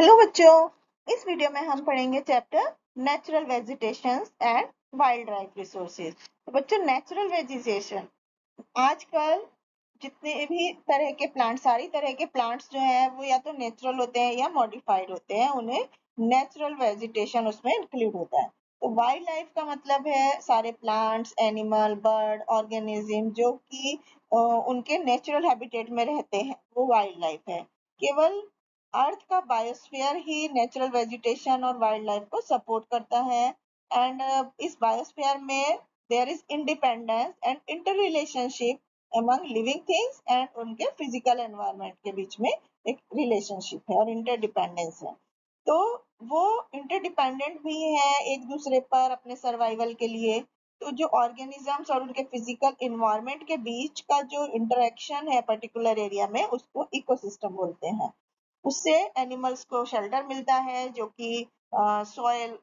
Hello बच्चों। इस video में हम पढ़ेंगे chapter natural vegetation and wildlife resources तो बच्चों नेचुरल वेजिटेशन आजकल जितने भी तरह के प्लांट सारी तरह के प्लांट्स जो है, वो या तो नेचुरल होते हैं या मॉडिफाइड होते हैं, उन्हें नेचुरल वेजिटेशन उसमें इंक्लूड होता है। तो वाइल्ड लाइफ का मतलब है सारे प्लांट्स एनिमल बर्ड ऑर्गेनिज्म जो कि उनके नेचुरल हैबिटेट में रहते हैं, वो वाइल्ड लाइफ है। केवल अर्थ का बायोस्फीयर ही नेचुरल वेजिटेशन और वाइल्ड लाइफ को सपोर्ट करता है। एंड इस बायोस्फीयर में there is independence and interrelationship among living things and उनके फ़िज़िकल एनवायरमेंट के बीच में एक रिलेशनशिप है और इंटरडिपेंडेंस है। तो वो इंटरडिपेंडेंट भी है एक दूसरे पर अपने सर्वाइवल के लिए। तो जो ऑर्गेनिजम्स और उनके फ़िज़िकल इन्वायरमेंट के बीच का जो इंटरेक्शन है पर्टिकुलर एरिया में, उसको इकोसिस्टम बोलते हैं। उससे एनिमल्स को शेल्टर मिलता है, जो कि सॉयल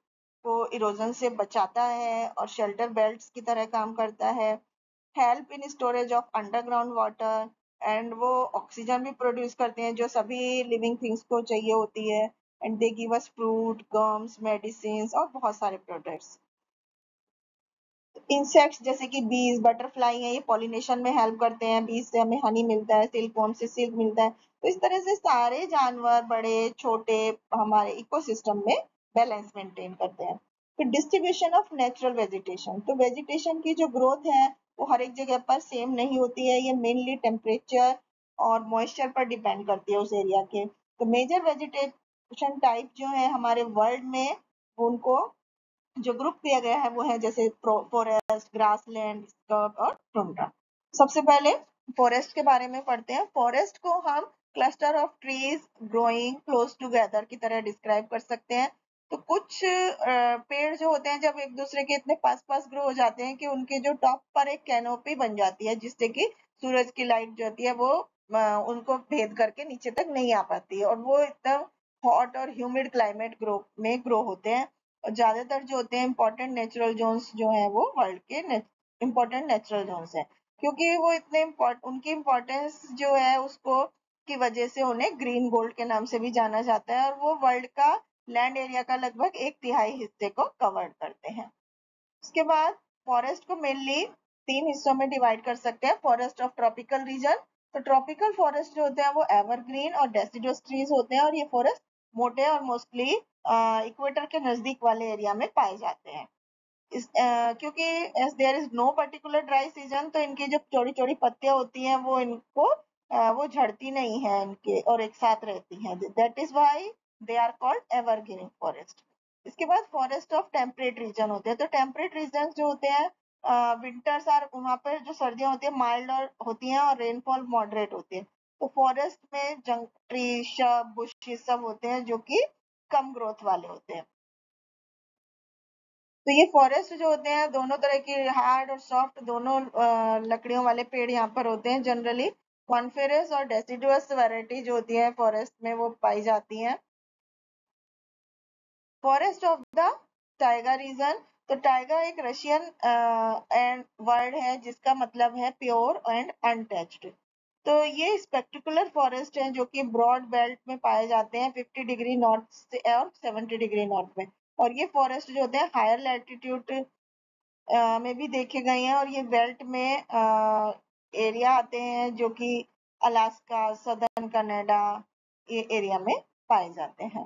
को इरोजन से बचाता है और शेल्टर बेल्ट की तरह काम करता है। Help in storage of underground water and वो ऑक्सीजन भी प्रोड्यूस करते हैं, जो सभी लिविंग थिंग्स को चाहिए होती है। And they give us fruit gums medicine और बहुत सारे प्रोडक्ट्स इंसेक्ट्स जैसे कि बीज बटरफ्लाई है, ये पॉलिनेशन में हेल्प करते हैं। बीज से हमें हनी मिलता है सिल्क से सिल्क मिलता है। तो इस तरह से सारे जानवर बड़े, छोटे हमारे इकोसिस्टम में बैलेंस मेंटेन करते हैं। फिर डिस्ट्रीब्यूशन ऑफ़ नेचुरल वेजिटेशन तो वेजिटेशन की जो ग्रोथ है, वो हर एक जगह पर सेम नहीं होती है। ये मेनली टेम्परेचर और मॉइस्चर पर डिपेंड करती है उस एरिया के। तो मेजर वेजिटेशन टाइप जो है हमारे वर्ल्ड में, उनको जो ग्रुप दिया गया है, वो है जैसे फॉरेस्ट ग्रासलैंड और टुंड्रा सबसे पहले फॉरेस्ट के बारे में पढ़ते हैं। फॉरेस्ट को हम cluster of trees growing close together की तरह डिस्क्राइब कर सकते हैं। तो कुछ पेड़ जो होते हैं जब एक दूसरे के इतने पास पास ग्रो हो जाते हैं कि उनके जो टॉप पर एक कैनोपी बन जाती है, जिससे कि सूरज की लाइट जो होती है वो उनको भेद करके नीचे तक नहीं आ पाती और वो एकदम हॉट और ह्यूमिड क्लाइमेट ग्रो में ग्रो होते हैं। और ज़्यादातर जो होते हैं इम्पोर्टेंट नेचुरल जोन्स जो है वो वर्ल्ड के इम्पोर्टेंट नेचुरल जोन्स हैं। क्योंकि वो इतने उनकी इम्पोर्टेंस जो है उसको की वजह से उन्हें ग्रीन गोल्ड के नाम से भी जाना जाता है और वो वर्ल्ड का लैंड एरिया का लगभग एक तिहाई हिस्से को कवर करते हैं। उसके बाद फॉरेस्ट को मेनली तीन हिस्सों में डिवाइड कर सकते हैं फॉरेस्ट ऑफ़ ट्रॉपिकल रीजन। तो ट्रॉपिकल फॉरेस्ट जो होते हैं वो एवरग्रीन और डेसिडोस ट्रीज होते हैं और ये फॉरेस्ट मोटे और मोस्टली इक्वेटर के नज़दीक वाले एरिया में पाए जाते हैं। इस आ, क्योंकि there is no particular dry season तो इनकी जो चौड़ी चौड़ी पत्तियाँ होती हैं वो इनको वो झड़ती नहीं है इनके और एक साथ रहती हैं। That is why they are called evergreen forest इसके बाद फॉरेस्ट ऑफ़ टेम्परेट रीजन होते हैं। तो टेम्परेट रीजन जो होते हैं विंटर्स आर वहाँ पर जो सर्दियाँ होती है माइल्ड और होती हैं और रेनफॉल मॉडरेट होती है। तो फॉरेस्ट में जंग ट्री शब बुश सब होते हैं जो कि कम ग्रोथ वाले होते हैं। तो ये फॉरेस्ट जो होते हैं, दोनों तरह के हार्ड और सॉफ्ट दोनों लकड़ियों वाले पेड़ यहाँ पर होते हैं जनरली कॉन्फेरस और डेसिडुअस वैरायटी जो होती है फॉरेस्ट में वो पाई जाती हैं। Forest of the taiga region तो टाइगा एक रशियन एंड वर्ड है जिसका मतलब है प्योर एंड अनटच्ड तो ये स्पेक्टिकुलर फॉरेस्ट है जो कि ब्रॉड बेल्ट में पाए जाते हैं 50 डिग्री नॉर्थ से, और 70 डिग्री नॉर्थ में। और ये फॉरेस्ट जो होते हैं हायर लैटिट्यूड में भी देखे गए हैं और ये बेल्ट में एरिया आते हैं जो कि अलास्का, सदर्न कनाडा ये एरिया में पाए जाते हैं।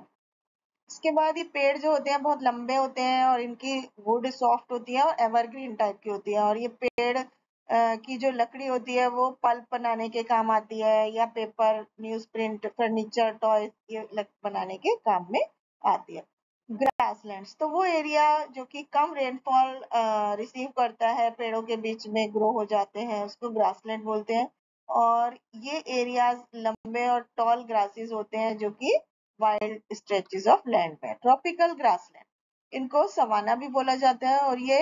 इसके बाद ये पेड़ जो होते हैं बहुत लंबे होते हैं और इनकी वुड सॉफ्ट होती है और एवरग्रीन टाइप की होती है और ये पेड़ की जो लकड़ी होती है वो पल्प बनाने के काम आती है या paper newsprint furniture toy ये बनाने के काम में आती है। ग्रासलैंड्स तो वो एरिया जो कि कम रेनफॉल रिसीव करता है, पेड़ों के बीच में ग्रो हो जाते हैं, उसको ग्रासलैंड बोलते हैं। और ये एरियाज़ लंबे और टॉल ग्रासेस होते हैं जो कि वाइल्ड स्ट्रेचेस ऑफ़ लैंड में ट्रॉपिकल ग्रासलैंड इनको सवाना भी बोला जाता है और ये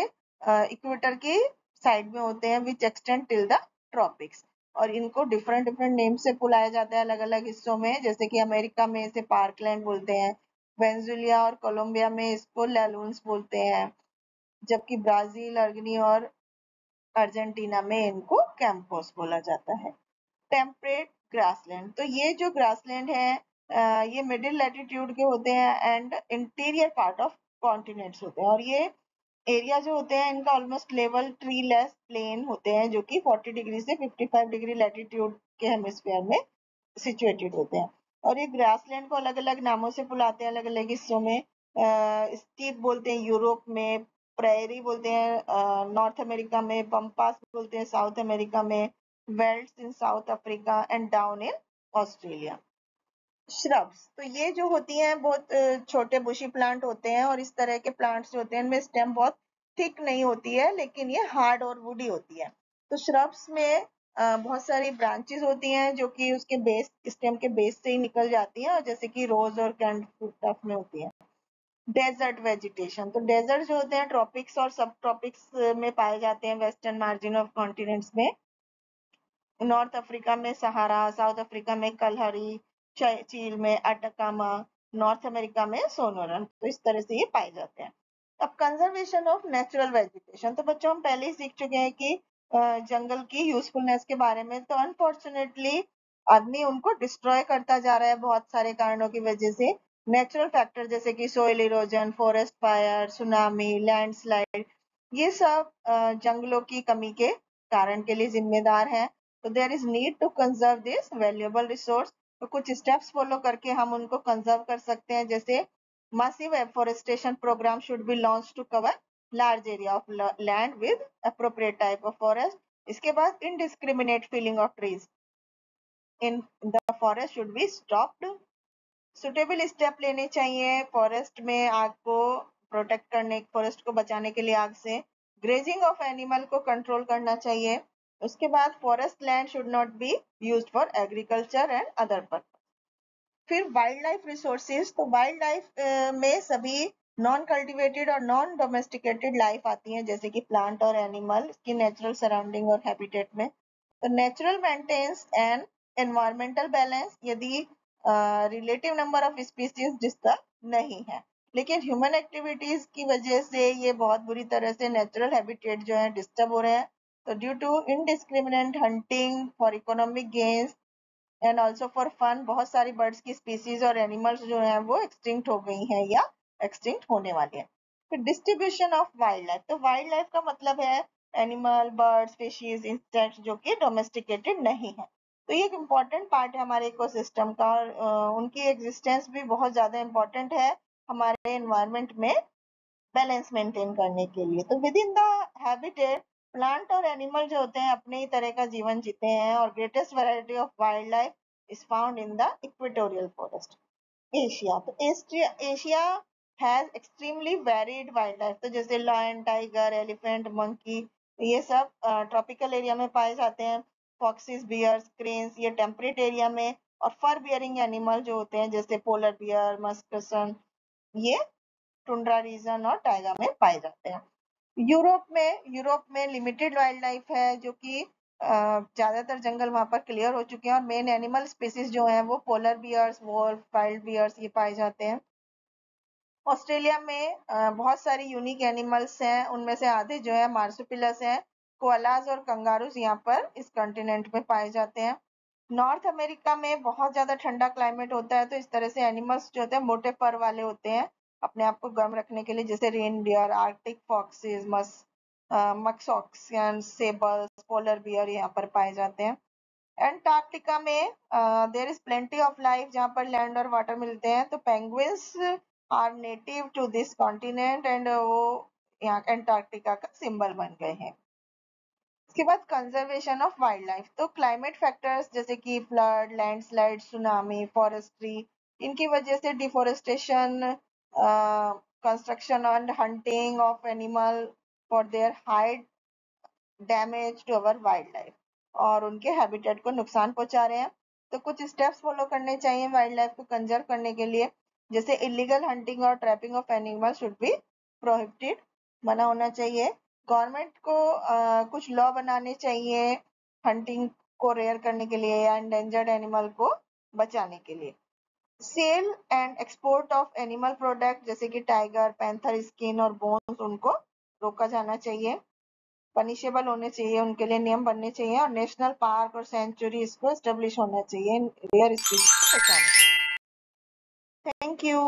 इक्वेटर की साइड में होते हैं which extend till the tropics और इनको डिफरेंट डिफरेंट नेम से बुलाया जाता है अलग अलग हिस्सों में, जैसे कि अमेरिका में इसे पार्कलैंड बोलते हैं वेंजुलिया और कोलंबिया में इसको लैलून्स बोलते हैं, जबकि ब्राज़ील, अर्गनी और अर्जेंटीना में इनको कैंपोस बोला जाता है। टेम्परेट ग्रासलैंड तो ये जो ग्रासलैंड है ये मिडिल लैटिट्यूड के होते हैं and interior part of continents होते हैं और ये एरिया जो होते हैं, इनका almost level treeless plain होते हैं, जो कि 40 डिग्री से 55 डिग्री लैटिट्यूड के हेमिस्फीयर में सिचुएटेड होते हैं। और ये ग्रासलैंड को अलग अलग नामों से बुलाते हैं अलग अलग हिस्सों में। स्टीप बोलते हैं यूरोप में प्रेरी बोलते हैं नॉर्थ अमेरिका में पम्पास बोलते हैं साउथ अमेरिका में veld in South Africa and down in Australia shrubs तो ये जो होती हैं, बहुत छोटे बुशी प्लांट होते हैं और इस तरह के प्लांट्स जो होते हैं, इनमें स्टेम बहुत थिक नहीं होती है, लेकिन ये हार्ड और वुडी होती है। तो श्रब्स में बहुत सारी ब्रांचेस होती हैं जो कि उसके बेस स्टेम के बेस से ही निकल जाती हैं और जैसे कि रोज और कैंड फ्रूट में होती है। डेजर्ट वेजिटेशन तो डेजर्ट जो होते हैं ट्रॉपिक्स और सब ट्रॉपिक्स में पाए जाते हैं वेस्टर्न मार्जिन ऑफ़ कॉन्टिनेंट्स में। नॉर्थ अफ्रीका में सहारा साउथ अफ्रीका में कलहरी चील में अटकामा नॉर्थ अमेरिका में सोनोरन तो इस तरह से ये पाए जाते हैं। अब कंजर्वेशन ऑफ़ नेचुरल वेजिटेशन तो बच्चों हम पहले ही सीख चुके हैं कि जंगल की यूजफुलनेस के बारे में। तो अनफॉर्चुनेटली आदमी उनको डिस्ट्रॉय करता जा रहा है बहुत सारे कारणों की वजह से। नेचुरल फैक्टर जैसे कि soil erosion forest fire tsunami landslide ये सब जंगलों की कमी के कारण के लिए जिम्मेदार है। तो there is need to conserve this valuable resource तो कुछ स्टेप्स फॉलो करके हम उनको कंजर्व कर सकते हैं। जैसे massive afforestation program should be launched to cover large area of land with appropriate type of forest इसके बाद indiscriminate felling of trees in the forest should be stopped suitable step लेने चाहिए फॉरेस्ट में आग को प्रोटेक्ट करने forest को बचाने के लिए आग से. ग्रेजिंग ऑफ़ एनिमल को कंट्रोल करना चाहिए. उसके बाद forest land should not be use for agriculture and other purpose फिर वाइल्ड लाइफ रिसोर्सेज तो वाइल्ड लाइफ में सभी नॉन कल्टिवेटेड और नॉन डोमेस्टिकेटेड लाइफ आती है, जैसे कि प्लांट और एनिमल की नेचुरल सराउंडिंग और हैबिटेट में। तो natural maintenance and environmental balance यदि relative number of species disturb नहीं है। लेकिन ह्यूमन एक्टिविटीज़ की वजह से ये बहुत बुरी तरह से नेचुरल हैबिटेट जो है डिस्टर्ब हो रहे हैं। तो due to indiscriminate hunting for economic gains and also for fun बहुत सारी बर्ड्स की स्पीसीज और एनिमल्स जो हैं, वो एक्सटिंक्ट हो गई हैं या एक्सटिंक्ट होने वाले हैं। फिर डिस्ट्रीब्यूशन ऑफ़ वाइल्ड लाइफ तो वाइल्ड लाइफ का मतलब है एनिमल बर्ड स्पीशीज इंसेक्ट जो कि डोमेस्टिकेटेड नहीं है। तो ये एक इंपॉर्टेंट पार्ट है हमारे इकोसिस्टम का और उनकी एग्जिस्टेंस भी बहुत ज़्यादा इम्पोर्टेंट है हमारे एनवायरनमेंट में बैलेंस मेंटेन करने के लिए। तो within the habitat plant और एनिमल जो होते हैं अपने ही तरह का जीवन जीते हैं और greatest variety of wildlife is found in the equatorial forest Asia तो Asia has extremely varied wildlife तो जैसे लायन टाइगर एलिफेंट मंकी ये सब ट्रॉपिकल एरिया में पाए जाते हैं। फॉक्सिस बियर्स क्रेन्स ये टेम्परेट एरिया में और फर बियरिंग एनिमल जो होते हैं, जैसे पोलर बियर मस्कसन ये टुंड्रा रीजन और टाइगर में पाए जाते हैं। यूरोप में यूरोप में लिमिटेड वाइल्ड लाइफ है जो कि ज़्यादातर जंगल वहाँ पर क्लियर हो चुके हैं और मेन एनिमल स्पीसीज जो है वो polar bears wolf wild bears ये पाए जाते हैं। ऑस्ट्रेलिया में बहुत सारी यूनिक एनिमल्स हैं। उनमें से आधे जो है मार्सुपिलस हैं कोअलाज और कंगारूज यहाँ पर इस कॉन्टिनेंट में पाए जाते हैं। नॉर्थ अमेरिका में बहुत ज़्यादा ठंडा क्लाइमेट होता है तो इस तरह से एनिमल्स जो होते हैं, मोटे पर वाले होते हैं अपने आप को गर्म रखने के लिए, जैसे रेन बियर आर्टिक फॉक्सेस मस मक्सॉक्सियन सेबल्स पोलर बियर यहाँ पर पाए जाते हैं। एंटार्क्टिका में there is plenty of life जहाँ पर लैंड और वाटर मिलते हैं तो penguins are native to this continent and वो यहाँ एंटार्क्टिका का सिंबल बन गए हैं। इसके बाद कंजर्वेशन ऑफ़ वाइल्ड लाइफ तो क्लाइमेट फैक्टर्स जैसे कि फ्लड लैंडस्लाइड सुनामी फॉरेस्ट्री इनकी वजह से deforestation construction and hunting of animal for for their damage to our wildlife और उनके हैबिटेट को नुकसान पहुँचा रहे हैं। तो कुछ स्टेप्स फॉलो करने चाहिए वाइल्ड लाइफ को कंजर्व करने के लिए। जैसे इलीगल हंटिंग और trapping of animal should be prohibited मना होना चाहिए। गवर्नमेंट को आ, कुछ लॉ बनाने चाहिए हंटिंग को रेयर करने के लिए या एंडेंजर्ड एनिमल को बचाने के लिए। Sale and export of animal product जैसे कि टाइगर पैंथर स्किन और बोन्स उनको रोका जाना चाहिए। पनिशेबल होने चाहिए उनके लिए नियम बनने चाहिए और नेशनल पार्क और सेंचुरी इसको स्टेब्लिश होना चाहिए रेयर स्पीसीज को बचाने थैंक यू